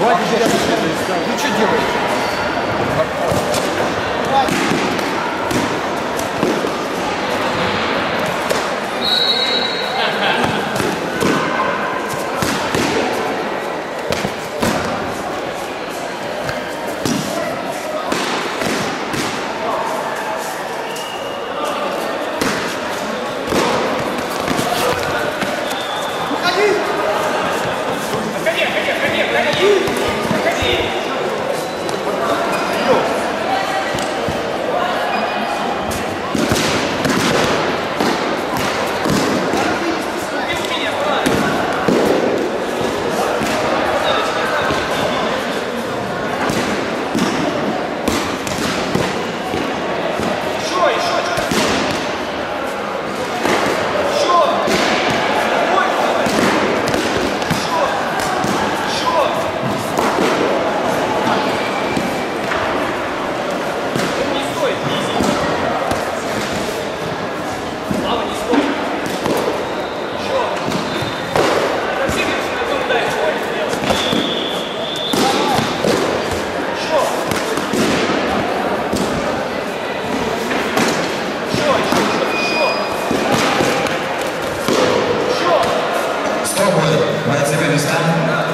Давайте. Ну что делаешь? Cowboy, mein Zivilist an.